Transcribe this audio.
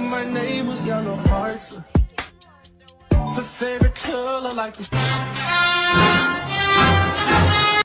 my name with yellow hearts. her favorite color like the